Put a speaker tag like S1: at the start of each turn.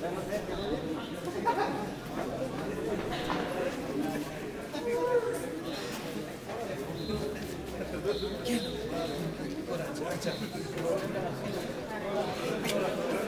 S1: g r a c r a s